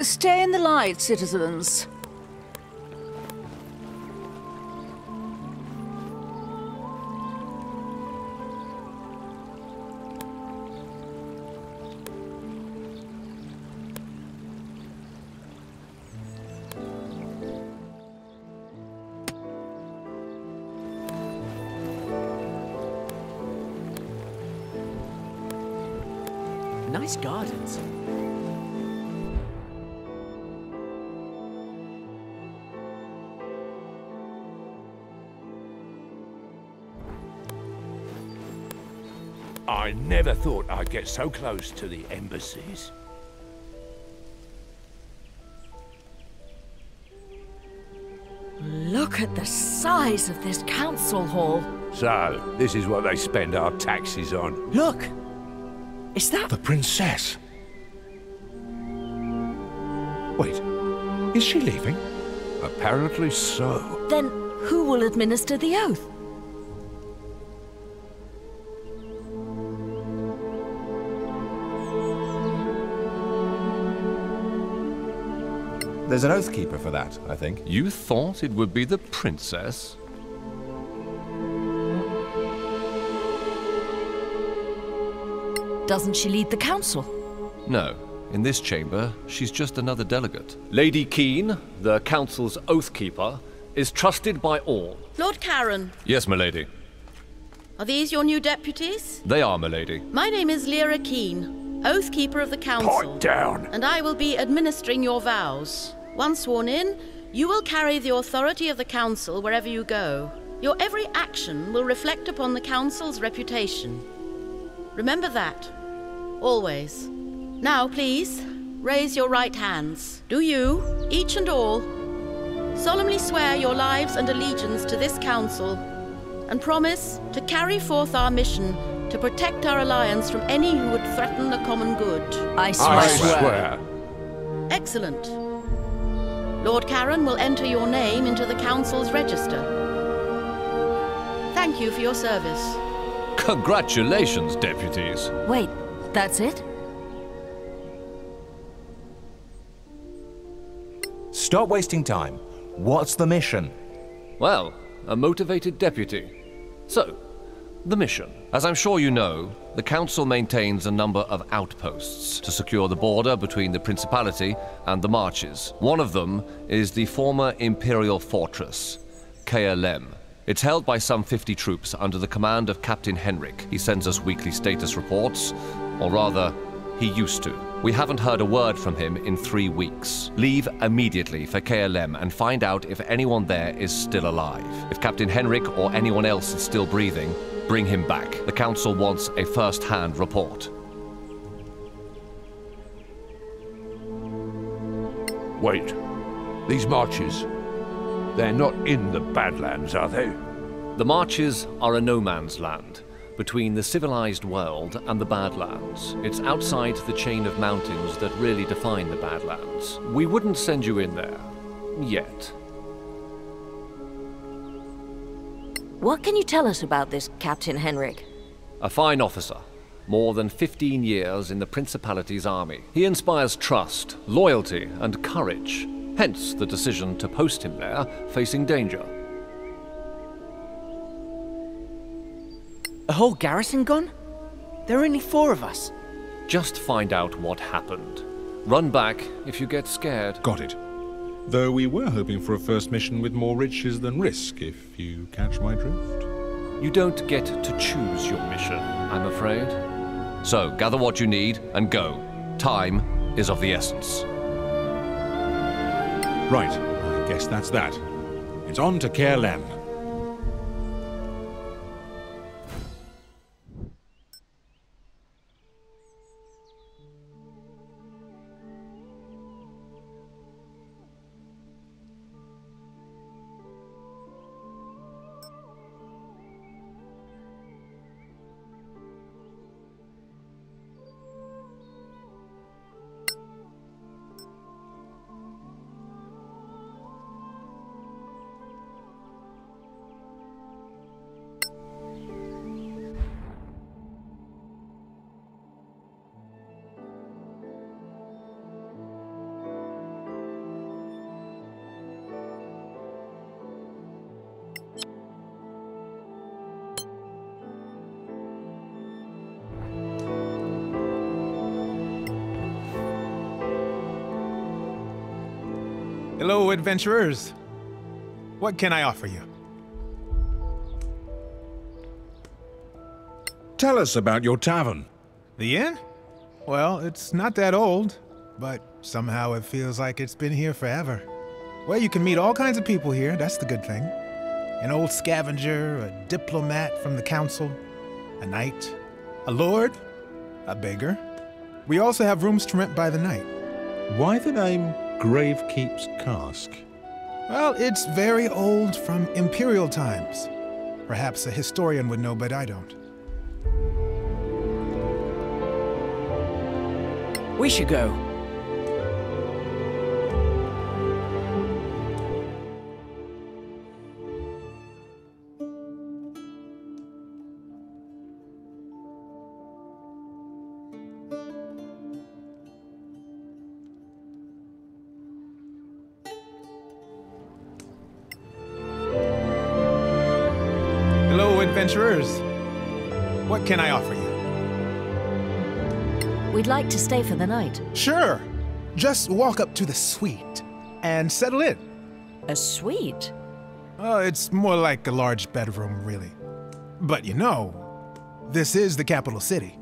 Stay in the light, citizens. I never thought I'd get so close to the embassies. Look at the size of this council hall. So, this is what they spend our taxes on. Look! Is that... The princess. Wait, is she leaving? Apparently so. Then who will administer the oath? There's an oath keeper for that, I think. You thought it would be the princess? Doesn't she lead the council? No. In this chamber, she's just another delegate. Lady Keene, the council's oath keeper, is trusted by all. Lord Karen, Yes, milady. are these your new deputies? They are, milady. My name is Lyra Keene, Oath Keeper of the Council. Pipe down! And I will be administering your vows. Once sworn in, you will carry the authority of the Council wherever you go. Your every action will reflect upon the Council's reputation. Remember that. Always. Now, please, raise your right hands. Do you, each and all, solemnly swear your lives and allegiance to this Council and promise to carry forth our mission to protect our alliance from any who would threaten the common good? I swear. I swear. Excellent. Lord Karen will enter your name into the Council's register. Thank you for your service. Congratulations, deputies. Wait, that's it? Stop wasting time. What's the mission? Well, a motivated deputy. So, the mission. As I'm sure you know, the Council maintains a number of outposts to secure the border between the Principality and the Marches. One of them is the former Imperial Fortress, Caer Lem. It's held by some 50 troops under the command of Captain Henrik. He sends us weekly status reports, or rather, he used to. We haven't heard a word from him in three weeks. Leave immediately for Caer Lem and find out if anyone there is still alive. If Captain Henrik or anyone else is still breathing, bring him back. The Council wants a first hand report. Wait. These marches, they're not in the Badlands, are they? The Marches are a no man's land between the civilized world and the Badlands. It's outside the chain of mountains that really define the Badlands. We wouldn't send you in there. Yet. What can you tell us about this Captain Henrik? A fine officer. More than 15 years in the Principality's army. He inspires trust, loyalty, and courage. Hence the decision to post him there, facing danger. A whole garrison gone? There are only four of us. Just find out what happened. Run back if you get scared. Got it. Though we were hoping for a first mission with more riches than risk, if you catch my drift. You don't get to choose your mission, I'm afraid. So, gather what you need and go. Time is of the essence. Right, I guess that's that. It's on to Caer Lem. Hello, adventurers. What can I offer you? Tell us about your tavern. The inn? Well, it's not that old, but somehow it feels like it's been here forever. Well, you can meet all kinds of people here, that's the good thing. An old scavenger, a diplomat from the council, a knight, a lord, a beggar. We also have rooms to rent by the night. Why the name Gravekeep's Cask? Well, it's very old from imperial times. Perhaps a historian would know, but I don't. We should go. Like to stay for the night. Sure. Just walk up to the suite and settle in. A suite? Oh, it's more like a large bedroom, really. But you know, this is the capital city.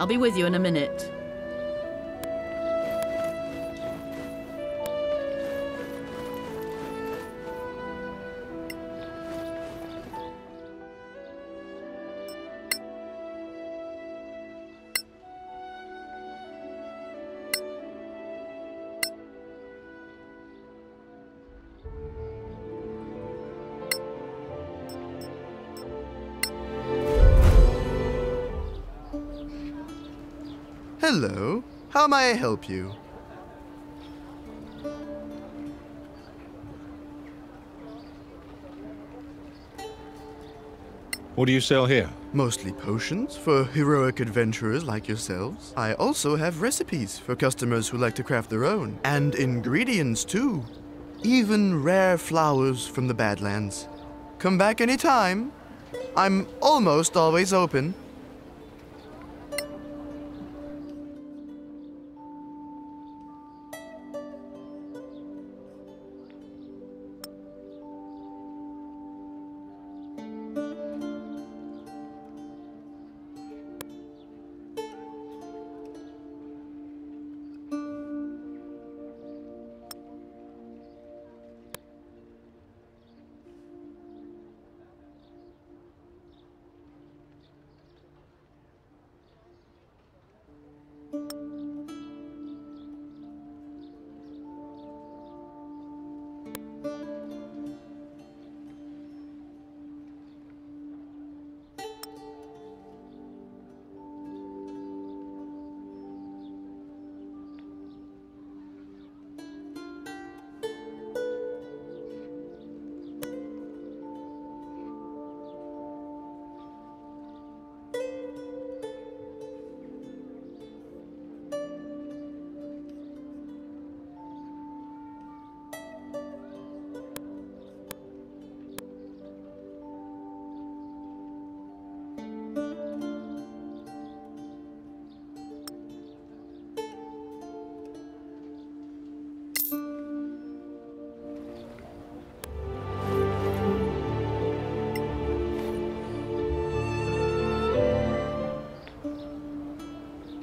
I'll be with you in a minute. How may I help you? What do you sell here? Mostly potions for heroic adventurers like yourselves. I also have recipes for customers who like to craft their own, and ingredients too. Even rare flowers from the Badlands. Come back anytime. I'm almost always open.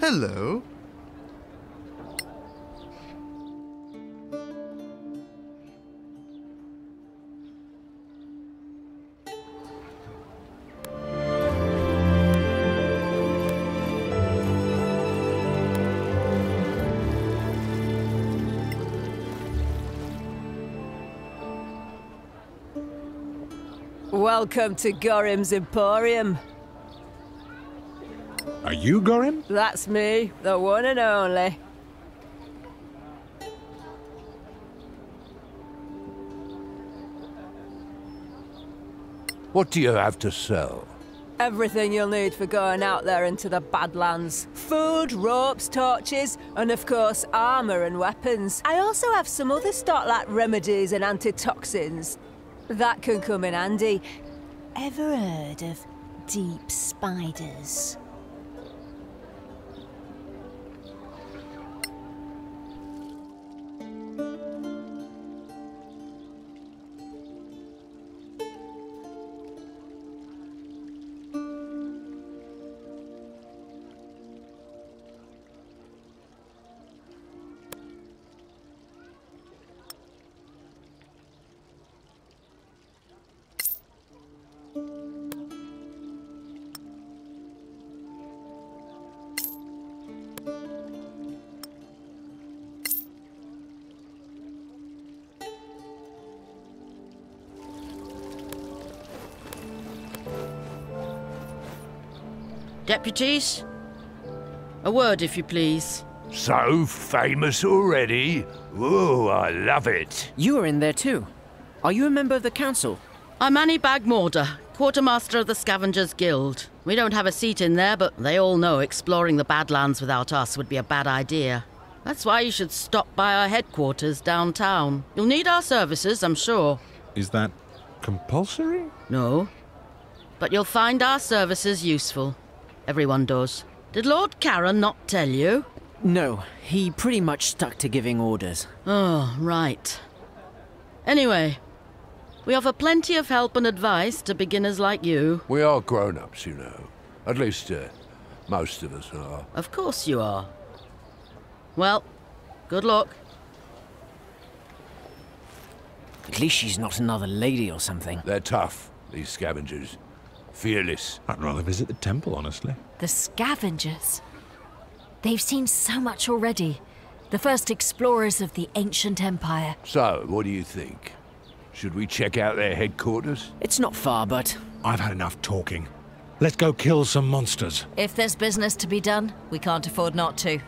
Hello. Welcome to Gorim's Emporium. You Gorim? That's me, the one and only. What do you have to sell? Everything you'll need for going out there into the Badlands. Food, ropes, torches, and of course, armor and weapons. I also have some other stock like remedies and antitoxins. That can come in handy. Ever heard of deep spiders? Deputies? A word, if you please. So famous already? Oh, I love it. You are in there too. Are you a member of the council? I'm Annie Bagmorder, quartermaster of the Scavengers Guild. We don't have a seat in there, but they all know exploring the Badlands without us would be a bad idea. That's why you should stop by our headquarters downtown. You'll need our services, I'm sure. Is that compulsory? No. But you'll find our services useful. Everyone does. Did Lord Karen not tell you? No, he pretty much stuck to giving orders. Oh, right. Anyway, we offer plenty of help and advice to beginners like you. We are grown ups, you know. At least, uh, Most of us are. Of course you are. Well, good luck. At least she's not another lady or something. They're tough, these scavengers. Fearless. I'd rather visit the temple, honestly. The scavengers. They've seen so much already. The first explorers of the ancient empire. So, what do you think? Should we check out their headquarters? It's not far, but... I've had enough talking. Let's go kill some monsters. If there's business to be done, we can't afford not to.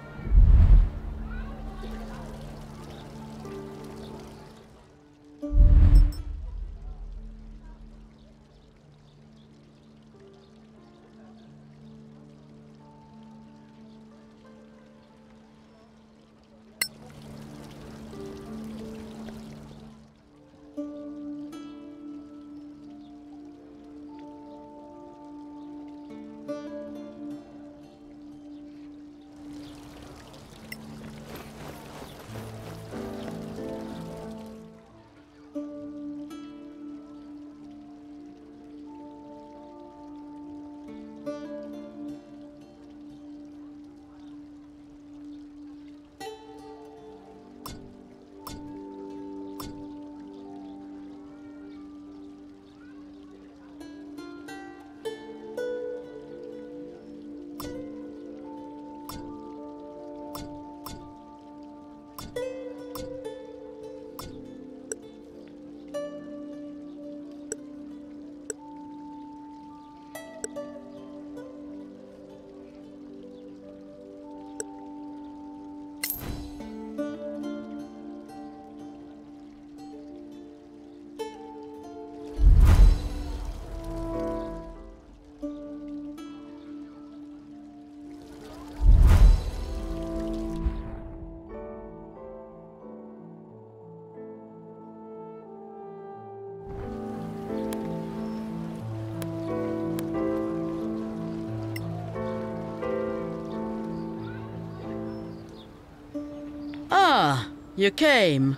You came.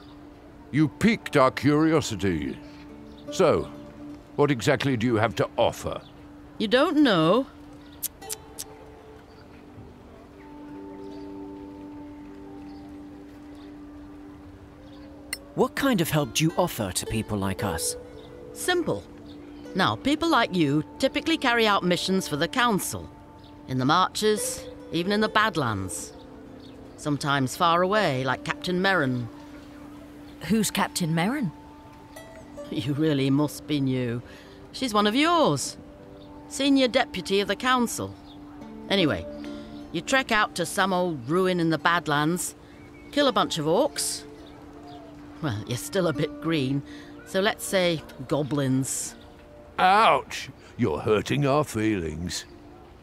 You piqued our curiosity. So, what exactly do you have to offer? You don't know? What kind of help do you offer to people like us? Simple. Now, people like you typically carry out missions for the Council. In the Marches, even in the Badlands. Sometimes far away, like Captain Merrin. Who's Captain Merrin? You really must be new. She's one of yours. Senior Deputy of the Council. Anyway, you trek out to some old ruin in the Badlands, kill a bunch of orcs. Well, you're still a bit green, so let's say goblins. Ouch! You're hurting our feelings.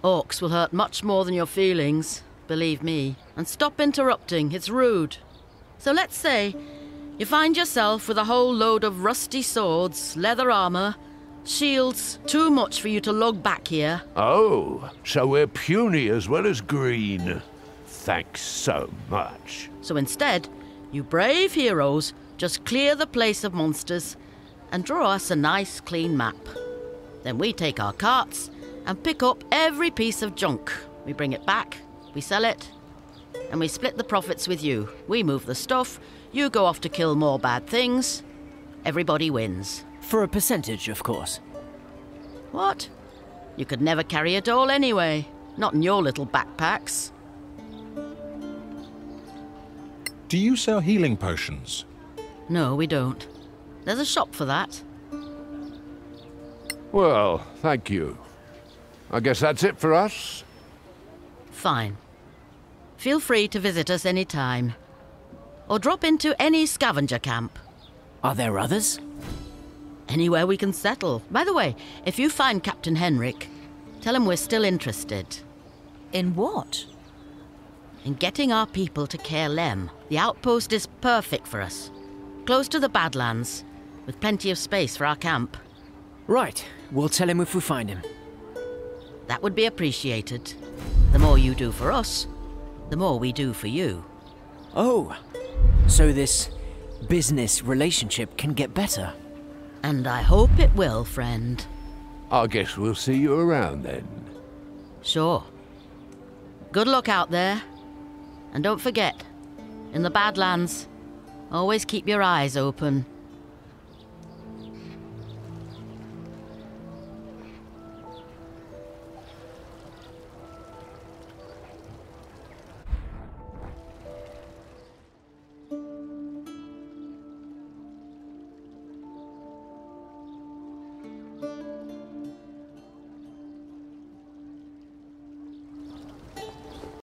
Orcs will hurt much more than your feelings, believe me. And stop interrupting, it's rude. So let's say you find yourself with a whole load of rusty swords, leather armor, shields, too much for you to lug back here. Oh, so we're puny as well as green. Thanks so much. So instead, you brave heroes just clear the place of monsters and draw us a nice clean map. Then we take our carts and pick up every piece of junk. We bring it back, we sell it, and we split the profits with you. We move the stuff, you go off to kill more bad things. Everybody wins. For a percentage, of course. What? You could never carry it all anyway. Not in your little backpacks. Do you sell healing potions? No, we don't. There's a shop for that. Well, thank you. I guess that's it for us. Fine. Feel free to visit us any time. Or drop into any scavenger camp. Are there others? Anywhere we can settle. By the way, if you find Captain Henrik, tell him we're still interested. In what? In getting our people to Caer Lem. The outpost is perfect for us. Close to the Badlands, with plenty of space for our camp. Right. We'll tell him if we find him. That would be appreciated. The more you do for us, the more we do for you. Oh, so this business relationship can get better. And I hope it will, friend. I guess we'll see you around then. Sure. Good luck out there. And don't forget, in the Badlands, always keep your eyes open.